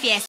fiesta.